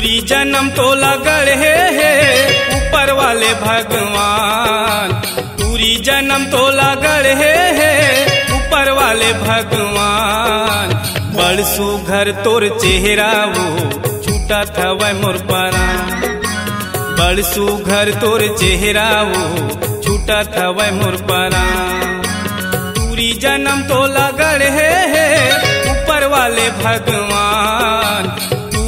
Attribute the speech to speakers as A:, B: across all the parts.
A: पूरी जन्म तो लगड़ है, है। ऊपर वाले भगवान पूरी जन्म तो लगड़ है, है। ऊपर वाले भगवान बड़ सुघर तोर चेहरा वो छूटा था वह मोर परा बड़ सुघर तोर चेहरा वो छूटा था वह मोर परा पूरी जन्म तो लगड़ है, है। ऊपर वाले भगवान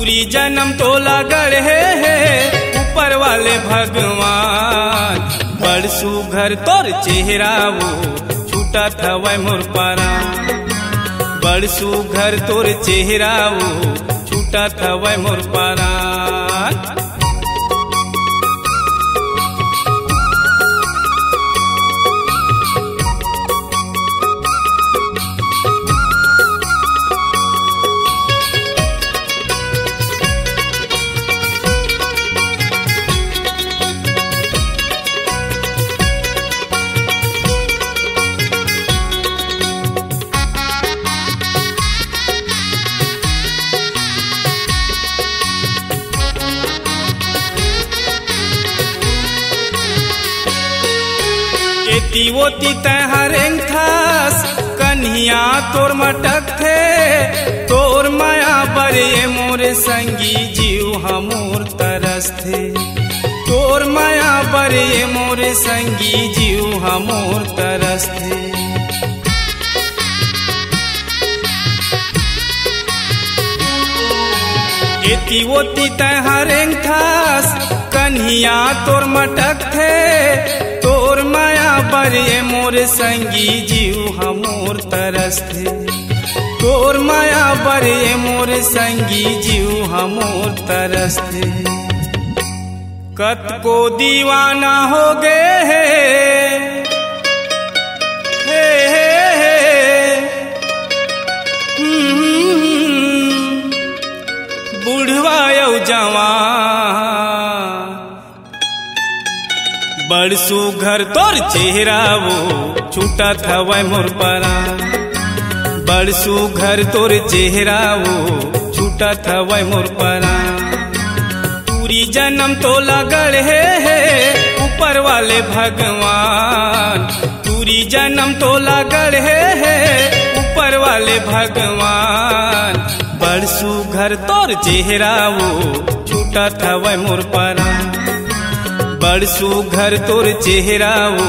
A: पूरी जन्म तो लगड़ है, है। ऊपर वाले भगवान। बड़ सुघर तोर चेहरा वो छूटा था वह मोर पारा। बड़ सुघर तोर चेहरा वो छूटा था वह मोर परा। एती ओती तहरेंग थास, कन्हिया तोर मटक थे। तोर माया बरे मोरे संगी जीव हमोर तरस थे। तोर माया बरे मोरे संगी जीव हमोर तरस थे। एती ओती तहरेंग थास, कन्हिया तोर मटक थे। माया ये मोर संगी जीव हमोर तरस थे। तोर माया बरे मोर संगी जीव हमोर तरस थे। कत को दीवाना हो गए हे सुघर तोर चेहरा वो छूटा था वह मोर परा। बड़ सुघर तोर चेहरा वो छूटा था वह मोर परा। पूरी जन्म तो लगड़ है, है ऊपर वाले भगवान। पूरी जन्म तो लगड़ है, है ऊपर वाले भगवान। बड़ सुघर तोर चेहरा वो छूटा था वह मोर परा। बड़ घर तोर चेहरा वो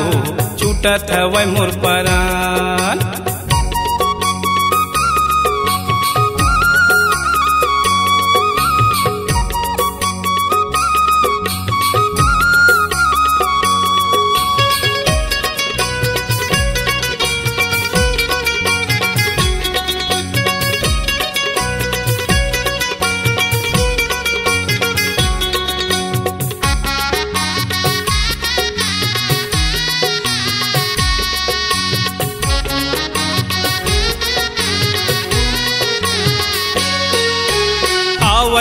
A: छूटा था वह मोर परान।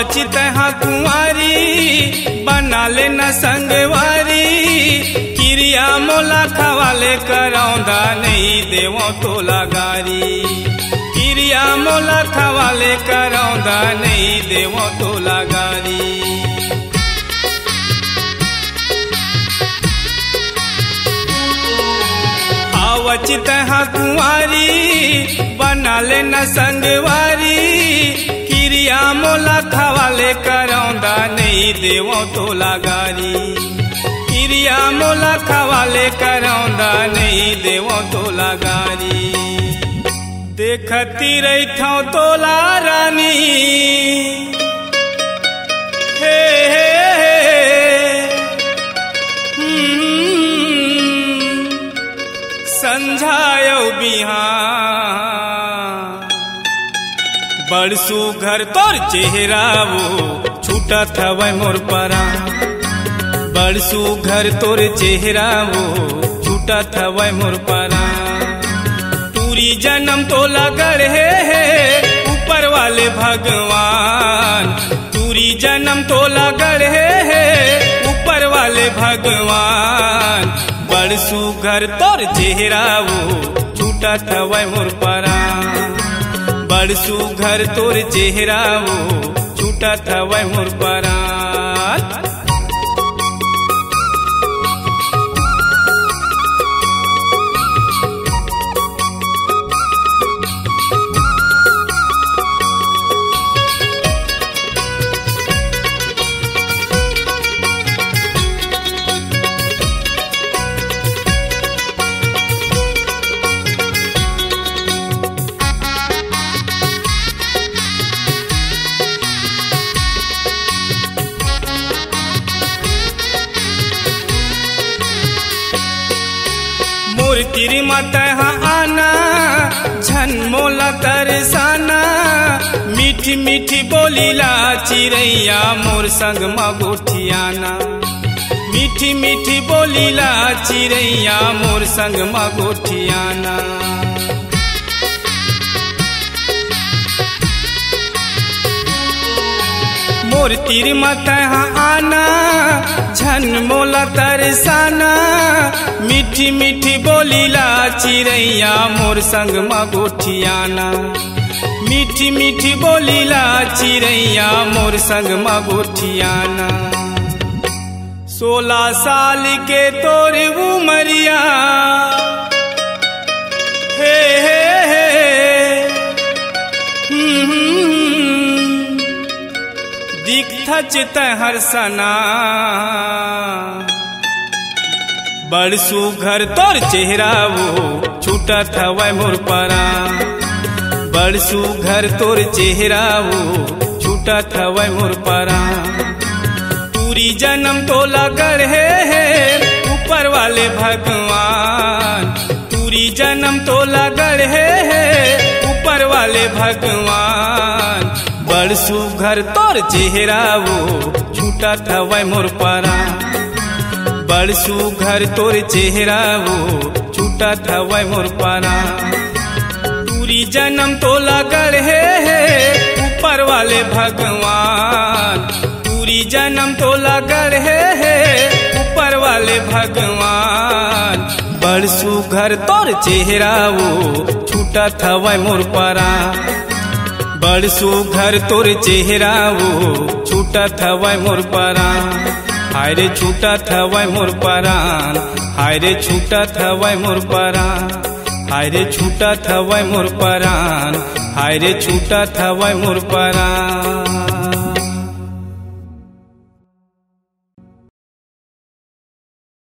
A: आवचित हाँ कुंवारी, बना ले न संगवारी। क्रिया मोला खवाले करौंदा नहीं देवो तो लगारी। क्रिया मोला खवाले करौंदा नहीं देवो तो लगारी। आवचित हाँ कुंवारी, बना ले न संगवारी। देवो तो लगारी। क्रिया मोला खवाले करौंदा नहीं देवो तो लगारी। देखती रही थो तोला रानी। हे हे हम्म, संझायो बिहान बड़ सुघर तोर चेहरा वो छूटा था वह मोर परा। बड़ सुघर तोर चेहरा वो छूटा था वह मोर परा। पूरी जन्म तो लगड़ है, ऊपर वाले भगवान। पूरी जन्म तो लगड़ है, ऊपर वाले भगवान। बड़ सुघर तोर चेहरा वो छूटा था वह मोर परा। बड़ सुघर तोर चेहरा वो छूटत हवै मोर परान मूर्ति मत आना झन मोला तरसाना मीठी मीठी बोलीला चिड़ैया मोर संग मगोठियाना मीठी मीठी बोलीला चिड़ैया मोर संग मगोठियाना मोर तीर मत आना, झन मोला तरसाना। मीठी मीठी बोलीला चिड़ैया मोर संग मगोठियाना मीठी मीठी बोलीला चिड़ैया मोर संग मगोठियाना सोलह साल के तोर उमरिया चित हर्षना बड़ सुघर तोर चेहरा वो छूटत हवै मोर परा। बड़ सुघर तोर चेहरा वो छूटत हवै मोर परा। पूरी जन्म तो लगड़ है, ऊपर वाले भगवान। पूरी जन्म तो लगड़ है, है ऊपर वाले भगवान। बड़ सुघर तोर चेहरा वो छूटत हवै मोर पारा। बड़ सुघर तोर चेहरा वो छूटत हवै मोर परा। पूरी जन्म तो लगड़ है, ऊपर वाले भगवान। पूरी जन्म तो लगड़ है, ऊपर वाले भगवान। बड़ सुघर तोर चेहरा वो छूटत हवै मोर परा। बड़ सुघर तोर चेहरा वो छूटत हवै मोर परान। हाय रे छूटत हवै मोर परान। हाय रे छूटत थवा मोर परान। हाय रे छूटत हवै मोर परान। हाय रे छूटत हवै मोर परान।